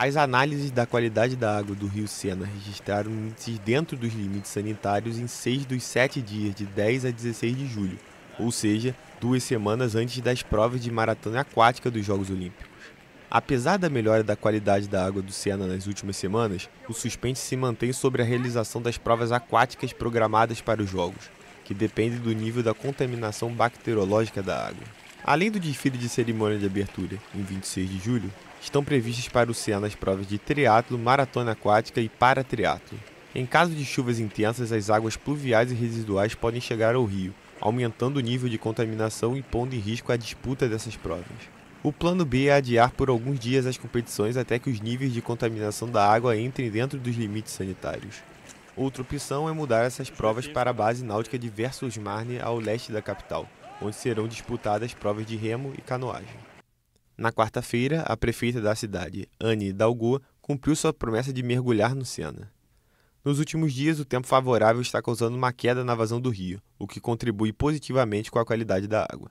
As análises da qualidade da água do rio Sena registraram índices dentro dos limites sanitários em seis dos sete dias, de 10 a 16 de julho, ou seja, duas semanas antes das provas de maratona aquática dos Jogos Olímpicos. Apesar da melhora da qualidade da água do Sena nas últimas semanas, o suspense se mantém sobre a realização das provas aquáticas programadas para os Jogos, que depende do nível da contaminação bacteriológica da água. Além do desfile de cerimônia de abertura, em 26 de julho, estão previstas para o Sena as provas de triatlo, maratona aquática e paratriatlo. Em caso de chuvas intensas, as águas pluviais e residuais podem chegar ao rio, aumentando o nível de contaminação e pondo em risco a disputa dessas provas. O plano B é adiar por alguns dias as competições até que os níveis de contaminação da água entrem dentro dos limites sanitários. Outra opção é mudar essas provas para a base náutica de Versus Marne ao leste da capital, onde serão disputadas provas de remo e canoagem. Na quarta-feira, a prefeita da cidade, Anne Hidalgo, cumpriu sua promessa de mergulhar no Sena. Nos últimos dias, o tempo favorável está causando uma queda na vazão do rio, o que contribui positivamente com a qualidade da água.